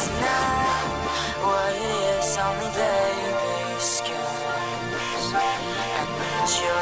It's not what it is, only baby skills I need you.